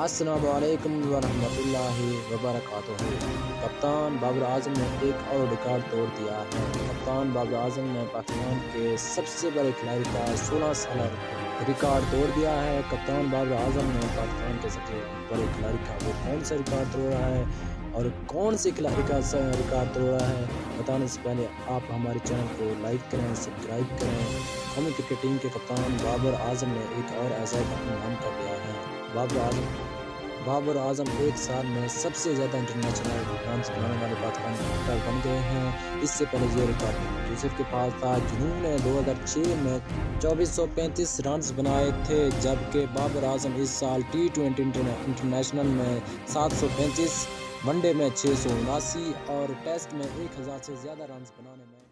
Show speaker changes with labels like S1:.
S1: असलकम वरहमतुल्लाहि वबरकातुहू। कप्तान बाबर आज़म ने एक और रिकॉर्ड तोड़ दिया है। कप्तान बाबर आज़म ने पाकिस्तान के सबसे बड़े खिलाड़ी का 16 साल रिकॉर्ड तोड़ दिया है। कप्तान बाबर आज़म ने पाकिस्तान के सबसे बड़े खिलाड़ी का वो कौन सा रिकॉर्ड तोड़ा है और कौन से खिलाड़ी का रिकॉर्ड तोड़ा है, बताने से पहले आप हमारे चैनल को लाइक करें, सब्सक्राइब करें। कौमी क्रिकेट टीम के कप्तान बाबर आज़म ने एक और ऐसा नाम कर दिया है। बाबर आज़म बाबर आज़म एक साल में सबसे ज़्यादा इंटरनेशनल रन बनाने वाले पाकिस्तान बन गए हैं। इससे पहले ये रिकॉर्ड यूसुफ के पास था ने 2006 में चौबीस रन बनाए थे, जबकि बाबर आज़म इस साल टी ट्वेंटी इंटरनेशनल में सात सौ पैंतीस, वनडे में छः और टेस्ट में एक हज़ार से ज़्यादा रन बनाने में